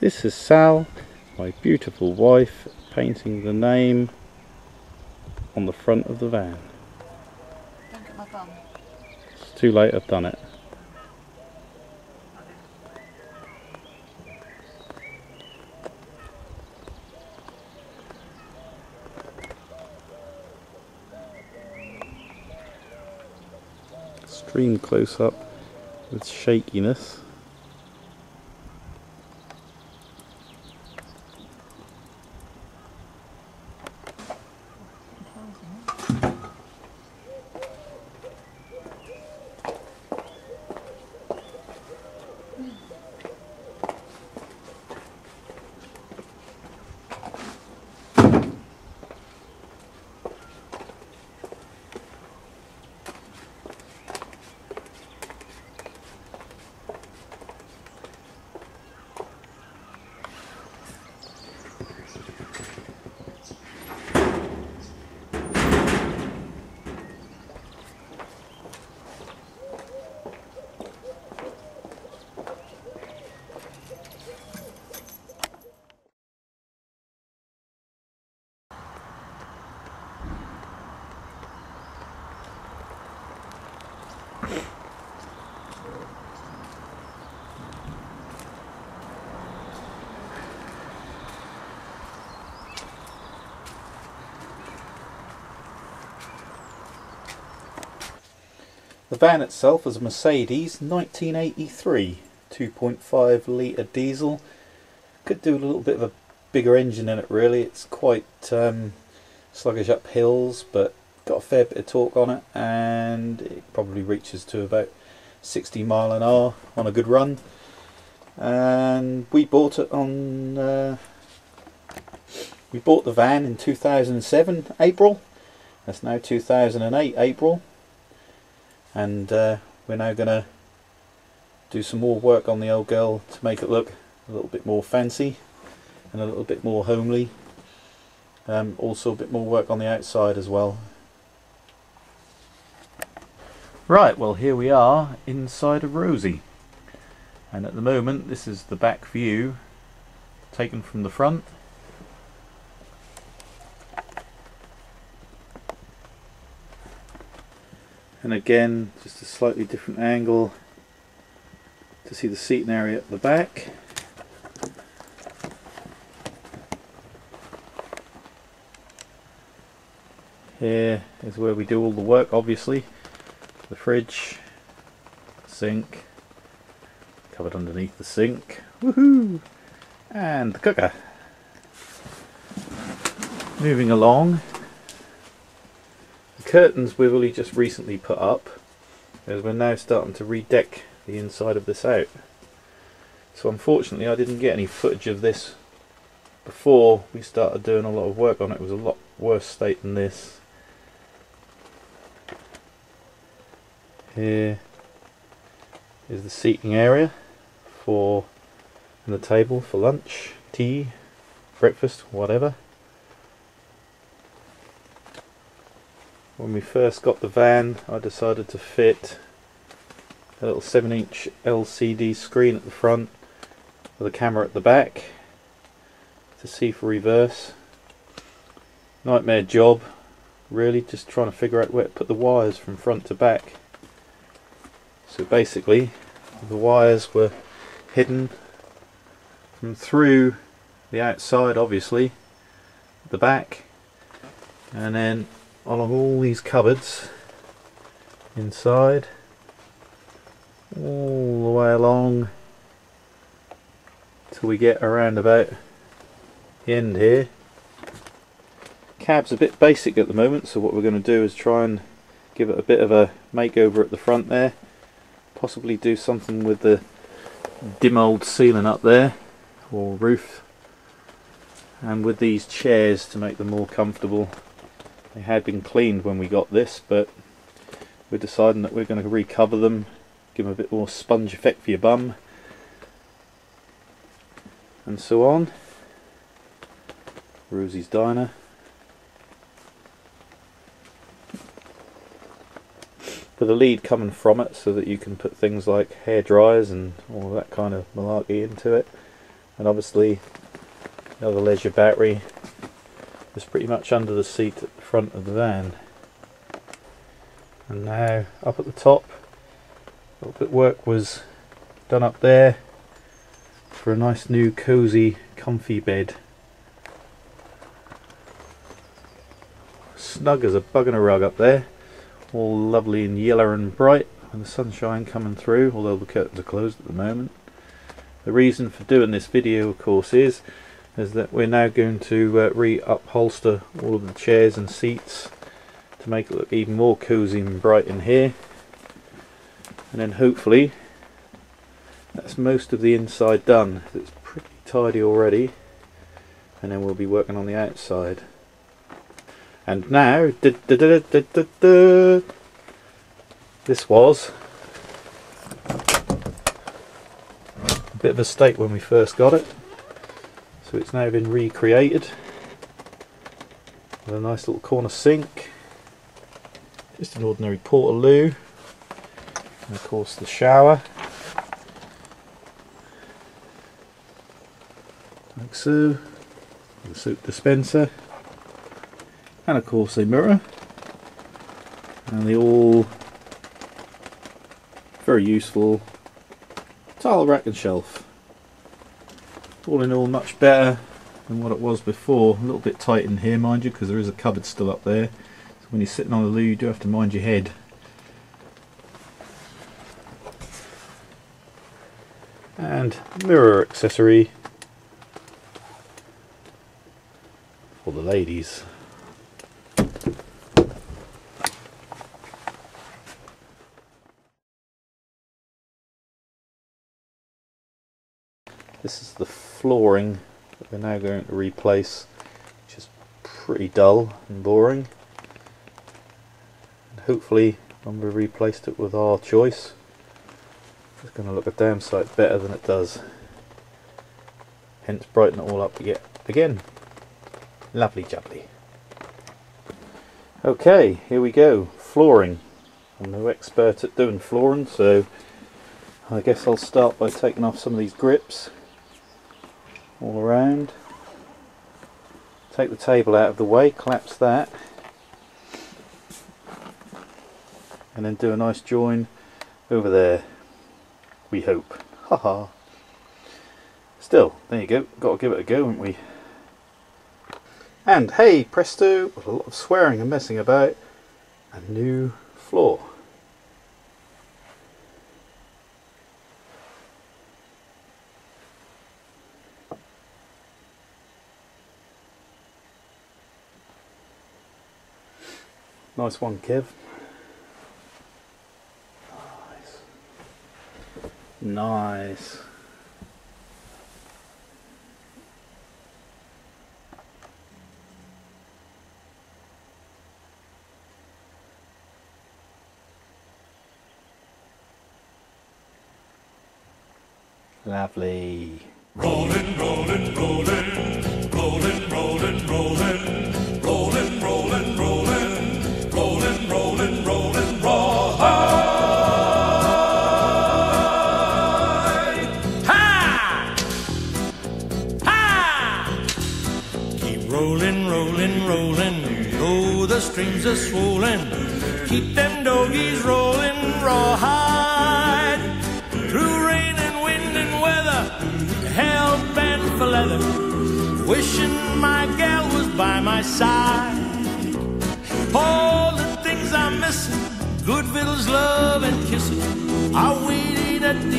This is Sal, my beautiful wife, painting the name on the front of the van. Don't get my bum. It's too late, I've done it. Extreme close up with shakiness. The van itself is a Mercedes 1983 2.5 litre diesel. Could do a little bit of a bigger engine in it really. It's quite um, sluggish up hills but got a fair bit of torque on it and it probably reaches to about 60 mile an hour on a good run. And we bought it on uh, we bought the van in 2007 April. That's now 2008 April and uh, we're now going to do some more work on the old girl to make it look a little bit more fancy and a little bit more homely. Um, also a bit more work on the outside as well. Right well here we are inside of Rosie. And at the moment this is the back view taken from the front and again just a slightly different angle to see the seating area at the back. Here is where we do all the work obviously. The fridge sink covered underneath the sink. Woohoo! And the cooker. Moving along curtains we've only just recently put up as we're now starting to redeck the inside of this out. So unfortunately I didn't get any footage of this before we started doing a lot of work on it. It was a lot worse state than this. Here is the seating area for the table for lunch, tea, breakfast, whatever. When we first got the van I decided to fit a little 7 inch LCD screen at the front with a camera at the back to see for reverse. Nightmare job really just trying to figure out where to put the wires from front to back. So basically the wires were hidden from through the outside obviously the back and then along all these cupboards inside all the way along till we get around about the end here. Cab's a bit basic at the moment so what we're going to do is try and give it a bit of a makeover at the front there. Possibly do something with the dim old ceiling up there or roof and with these chairs to make them more comfortable they had been cleaned when we got this, but we're deciding that we're going to recover them, give them a bit more sponge effect for your bum, and so on. Rosie's Diner. With a lead coming from it so that you can put things like hair dryers and all that kind of malarkey into it. and obviously another leisure battery is pretty much under the seat at the front of the van. And now up at the top, a little bit of work was done up there for a nice new cozy comfy bed. Snug as a bug in a rug up there, all lovely and yellow and bright and the sunshine coming through although the curtains are closed at the moment. The reason for doing this video of course is is that we're now going to uh, re-upholster all of the chairs and seats to make it look even more cozy and bright in here. And then hopefully that's most of the inside done. It's pretty tidy already. And then we'll be working on the outside. And now da, da, da, this was a bit of a state when we first got it so it's now been recreated with a nice little corner sink. Just an ordinary portaloo. And of course the shower. Like so. The soap dispenser. And of course a mirror. And the all very useful tile rack and shelf all in all much better than what it was before. A little bit tight in here mind you because there is a cupboard still up there. So when you're sitting on the loo you do have to mind your head. And mirror accessory for the ladies. This is the flooring that we're now going to replace, which is pretty dull and boring. And hopefully when we replaced it with our choice, it's going to look a damn sight better than it does. Hence brighten it all up yet again. Lovely jubbly. Okay, here we go. Flooring. I'm no expert at doing flooring, so I guess I'll start by taking off some of these grips all around. Take the table out of the way, collapse that, and then do a nice join over there. We hope. Haha. Still, there you go. Got to give it a go, haven't we? And hey, presto, with a lot of swearing and messing about, a new floor. Nice one, Kev. Nice. Nice. Lovely. Rolling, rolling, rolling, rolling, rolling, rolling, streams are swollen. Keep them doggies rolling, rawhide. Through rain and wind and weather, hell bent for leather. Wishing my gal was by my side. All the things I'm missing, good victuals, love, and kissing, are waiting at the